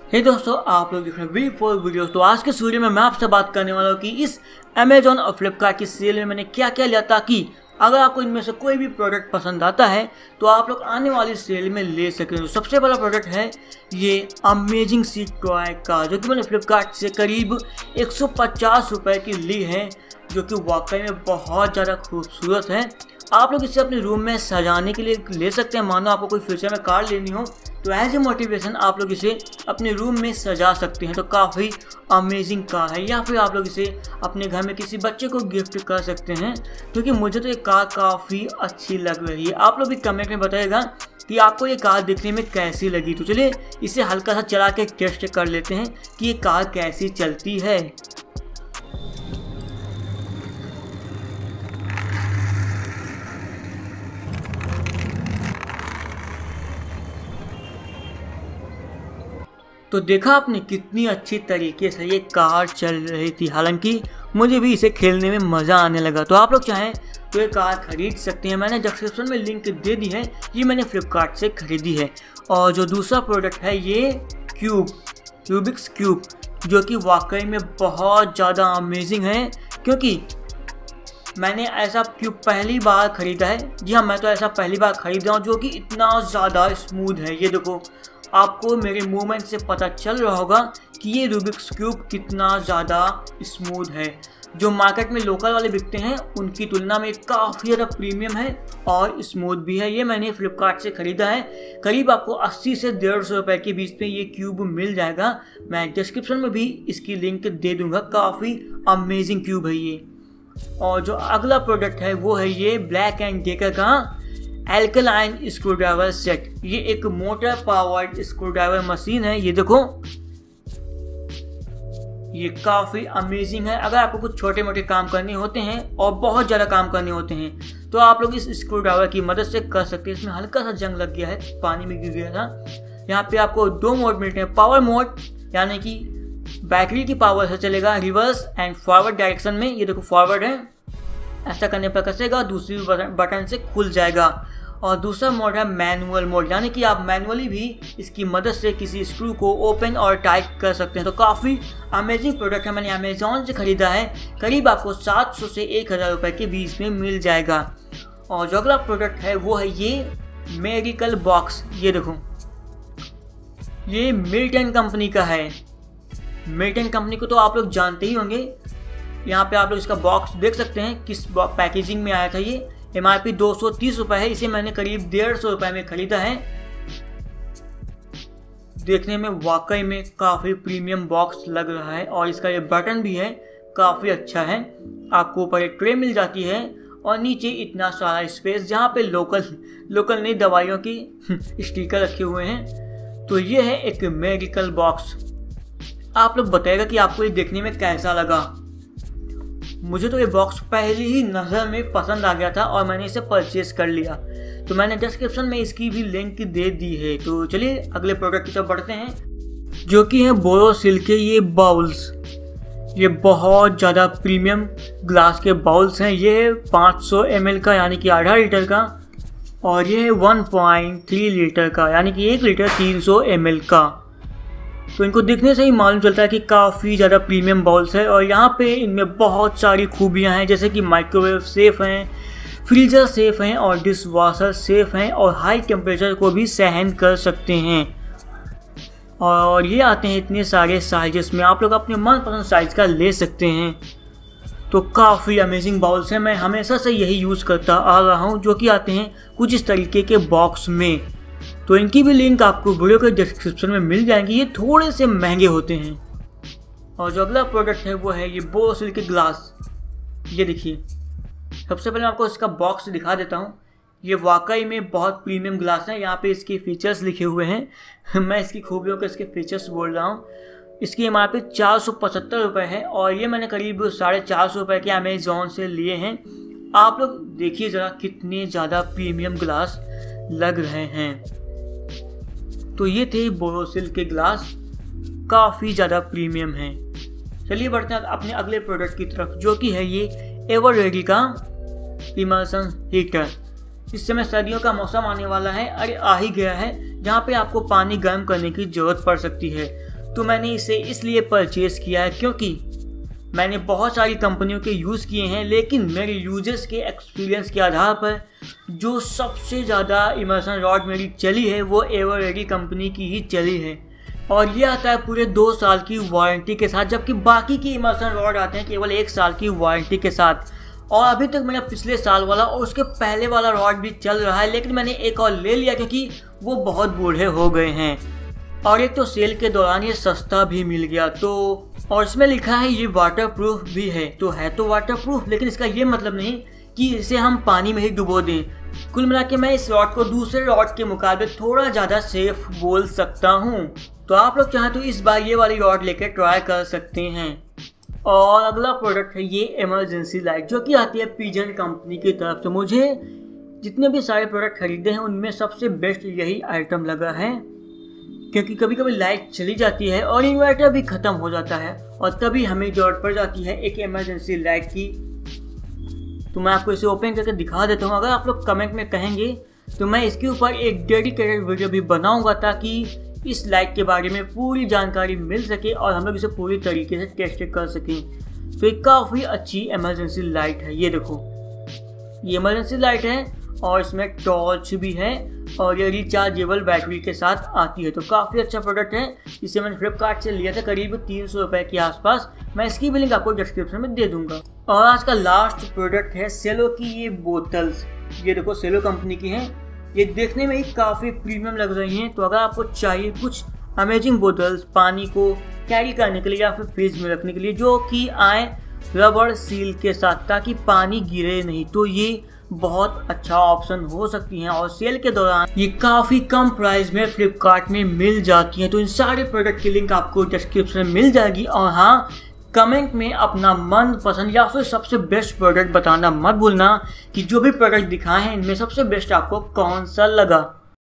हे hey दोस्तों, आप लोग देख रहे हैं वी फोर वीडियोस तो आज के वीडियो में मैं आपसे बात करने वाला हूँ कि इस अमेजोन और फ्लिपकार्ट की सेल में मैंने क्या क्या लिया ताकि अगर आपको इनमें से कोई भी प्रोडक्ट पसंद आता है तो आप लोग आने वाली सेल में ले सकें तो सबसे पहला प्रोडक्ट है ये अमेजिंग सी टॉय का, जो कि मैंने फ्लिपकार्ट से करीब एक सौ की ली है, जो कि वाकई में बहुत ज़्यादा खूबसूरत है। आप लोग इसे अपने रूम में सजाने के लिए ले सकते हैं। मानो आपको कोई फ्यूचर में कार लेनी हो तो एज ए मोटिवेशन आप लोग इसे अपने रूम में सजा सकते हैं। तो काफ़ी अमेजिंग कार है। या फिर आप लोग इसे अपने घर में किसी बच्चे को गिफ्ट कर सकते हैं। क्योंकि मुझे तो ये कार काफ़ी अच्छी लग रही है। आप लोग भी कमेंट में बताएगा कि आपको ये कार दिखने में कैसी लगी। तो चलिए इसे हल्का सा चला के टेस्ट कर लेते हैं कि ये कार कैसी चलती है। तो देखा आपने कितनी अच्छी तरीके से ये कार चल रही थी। हालाँकि मुझे भी इसे खेलने में मज़ा आने लगा। तो आप लोग चाहें तो ये कार ख़रीद सकते हैं। मैंने डिस्क्रिप्शन में लिंक दे दी है। ये मैंने फ्लिपकार्ट से ख़रीदी है। और जो दूसरा प्रोडक्ट है ये क्यूब क्यूबिक्स क्यूब जो कि वाकई में बहुत ज़्यादा अमेजिंग है। क्योंकि मैंने ऐसा क्यूब पहली बार ख़रीदा है। जी हाँ मैं तो ऐसा पहली बार ख़रीदा हूँ जो कि इतना ज़्यादा स्मूथ है। ये देखो आपको मेरे मूवमेंट से पता चल रहा होगा कि ये रूबिक्स क्यूब कितना ज़्यादा स्मूथ है। जो मार्केट में लोकल वाले बिकते हैं, उनकी तुलना में काफ़ी ज़्यादा प्रीमियम है और स्मूथ भी है। ये मैंने फ्लिपकार्ट से ख़रीदा है। करीब आपको 80 से डेढ़ सौ रुपये के बीच में ये क्यूब मिल जाएगा। मैं डिस्क्रिप्शन में भी इसकी लिंक दे दूँगा। काफ़ी अमेजिंग क्यूब है ये। और जो अगला प्रोडक्ट है, वो है ये ब्लैक एंड डेकर का। एल्कलाइन स्क्रू ड्राइवर सेट ये एक motor powered screw driver machine है, ये देखो। ये काफ़ी अमेजिंग है। अगर आपको कुछ छोटे मोटे काम करने होते हैं और बहुत ज़्यादा काम करने होते हैं तो आप लोग इस स्क्रू ड्राइवर की मदद से कर सकते हैं। इसमें हल्का सा जंग लग गया है, पानी में गिर गया था। यहाँ पे आपको दो मोड मिलते हैं पावर मोड यानी कि बैटरी की पावर से चलेगा रिवर्स एंड फॉरवर्ड डायरेक्शन में। ये देखो फॉरवर्ड है, ऐसा करने पर कसेगा, दूसरी बटन से खुल जाएगा। और दूसरा मोड है मैनुअल मोड, यानी कि आप मैनुअली भी इसकी मदद से किसी स्क्रू को ओपन और टाइट कर सकते हैं। तो काफ़ी अमेजिंग प्रोडक्ट है, मैंने अमेजोन से ख़रीदा है। करीब आपको 700 से एक हज़ार रुपये के बीच में मिल जाएगा। और जो अगला प्रोडक्ट है, वो है ये मेडिकल बॉक्स ये देखो। ये मिल्टन कंपनी का है। मिल्टन कंपनी को तो आप लोग जानते ही होंगे। यहाँ पे आप लोग इसका बॉक्स देख सकते हैं, किस पैकेजिंग में आया था ये। एम आर पी दो है, इसे मैंने करीब डेढ़ सौ रुपये में ख़रीदा है। देखने में वाकई में काफ़ी प्रीमियम बॉक्स लग रहा है और इसका ये बटन भी है, काफ़ी अच्छा है। आपको ऊपर एक ट्रे मिल जाती है और नीचे इतना सारा स्पेस जहाँ पे लोकल लोकल नई दवाइयों की स्टिकर रखे हुए हैं। तो ये है एक मेडिकल बॉक्स आप लोग बताएगा कि आपको ये देखने में कैसा लगा। मुझे तो ये बॉक्स पहली ही नज़र में पसंद आ गया था और मैंने इसे परचेस कर लिया। तो मैंने डिस्क्रिप्शन में इसकी भी लिंक दे दी है। तो चलिए अगले प्रोडक्ट की तरफ़ बढ़ते हैं, जो कि हैं बोरोसिल के ये बाउल्स ये बहुत ज़्यादा प्रीमियम ग्लास के बाउल्स हैं। ये 500 सौ का, यानी कि आधा लीटर का, और ये है 1.3 लीटर का, यानी कि एक लीटर 300 सौ का। तो इनको देखने से ही मालूम चलता है कि काफ़ी ज़्यादा प्रीमियम बॉल्स है और यहाँ पे इनमें बहुत सारी खूबियाँ हैं, जैसे कि माइक्रोवेव सेफ़ हैं फ्रीजर सेफ़ हैं और डिश वाशर सेफ़ हैं और हाई टेम्परेचर को भी सहन कर सकते हैं। और ये आते हैं इतने सारे साइजेस में। आप लोग अपने मनपसंद साइज़ का ले सकते हैं। तो काफ़ी अमेजिंग बाउल्स हैं। मैं हमेशा से यही यूज़ करता आ रहा हूँ, जो कि आते हैं कुछ इस तरीके के बॉक्स में। तो इनकी भी लिंक आपको वीडियो के डिस्क्रिप्शन में मिल जाएँगी। ये थोड़े से महँगे होते हैं। और जो अगला प्रोडक्ट है, वो है ये बोरोसिल के ग्लास ये देखिए। सबसे पहले मैं आपको इसका बॉक्स दिखा देता हूँ। ये वाकई में बहुत प्रीमियम ग्लास है। यहाँ पे इसके फीचर्स लिखे हुए हैं। मैं इसकी खूबियों के इसके फीचर्स बोल रहा हूँ। इसकी एम आर पी चार सौ पचहत्तर रुपये है। और ये मैंने करीब साढ़े चार सौ रुपये के अमेजोन से लिए हैं। आप लोग देखिए ज़रा कितने ज़्यादा प्रीमियम ग्लास लग रहे हैं। तो ये थे बोरोसिल के ग्लास। काफ़ी ज़्यादा प्रीमियम हैं। चलिए बढ़ते हैं अपने अगले प्रोडक्ट की तरफ़, जो कि है ये एवर रेडी का इमर्सन हीटर। इस समय सर्दियों का मौसम आने वाला है, अरे आ ही गया है, जहाँ पे आपको पानी गर्म करने की ज़रूरत पड़ सकती है। तो मैंने इसे इसलिए परचेज़ किया है क्योंकि मैंने बहुत सारी कंपनियों के यूज़ किए हैं, लेकिन मेरे यूज़र्स के एक्सपीरियंस के आधार पर जो सबसे ज़्यादा इमर्सन रॉड मेरी चली है, वो एवरेडी कंपनी की ही चली है। और ये आता है पूरे दो साल की वारंटी के साथ, जबकि बाकी की इमर्सन रॉड आते हैं केवल एक साल की वारंटी के साथ। और अभी तक मेरा पिछले साल वाला और उसके पहले वाला रॉड भी चल रहा है, लेकिन मैंने एक और ले लिया क्योंकि वो बहुत बूढ़े हो गए हैं। और एक तो सेल के दौरान ये सस्ता भी मिल गया तो और इसमें लिखा है, ये वाटर प्रूफ भी है। तो है तो वाटर प्रूफ लेकिन इसका ये मतलब नहीं कि इसे हम पानी में ही डुबो दें। कुल मिला के मैं इस रॉड को दूसरे रॉड के मुकाबले थोड़ा ज़्यादा सेफ़ बोल सकता हूँ। तो आप लोग चाहें तो इस बार ये वाली रॉड लेकर ट्राई कर सकते हैं। और अगला प्रोडक्ट है ये इमरजेंसी लाइट जो कि आती है पीजन कंपनी की तरफ़ से। मुझे जितने भी सारे प्रोडक्ट खरीदे हैं, उनमें सबसे बेस्ट यही आइटम लगा है। क्योंकि कभी कभी लाइट चली जाती है और इन्वर्टर भी ख़त्म हो जाता है और तभी हमें ज़रूरत पड़ जाती है एक इमरजेंसी लाइट की। तो मैं आपको इसे ओपन करके दिखा देता हूँ। अगर आप लोग कमेंट में कहेंगे तो मैं इसके ऊपर एक डेडिकेटेड वीडियो भी बनाऊँगा ताकि इस लाइट के बारे में पूरी जानकारी मिल सके और हम लोग इसे पूरी तरीके से टेस्ट कर सकें। तो एक काफ़ी अच्छी इमरजेंसी लाइट है। ये देखो, ये इमरजेंसी लाइट है और इसमें टॉर्च भी है और ये रिचार्जेबल बैटरी के साथ आती है। तो काफ़ी अच्छा प्रोडक्ट है। इसे मैंने फ्लिपकार्ट से लिया था, करीब तीन सौ रुपये के आसपास। मैं इसकी भी लिंक आपको डिस्क्रिप्शन में दे दूँगा। और आज का लास्ट प्रोडक्ट है सेलो की ये बोतल्स। ये देखो सेलो कंपनी की है। ये देखने में ही काफ़ी प्रीमियम लग रही हैं। तो अगर आपको चाहिए कुछ अमेजिंग बोतल्स पानी को कैरी करने के लिए या फिर फ्रिज में रखने के लिए, जो कि आए रबड़ सील के साथ, ताकि पानी गिरे नहीं तो ये बहुत अच्छा ऑप्शन हो सकती हैं और सेल के दौरान ये काफ़ी कम प्राइस में फ्लिपकार्ट में मिल जाती हैं। तो इन सारे प्रोडक्ट की लिंक आपको डिस्क्रिप्शन में मिल जाएगी। और हाँ कमेंट में अपना मन पसंद या फिर सबसे बेस्ट प्रोडक्ट बताना मत भूलना कि जो भी प्रोडक्ट दिखाए हैं, इनमें सबसे बेस्ट आपको कौन सा लगा।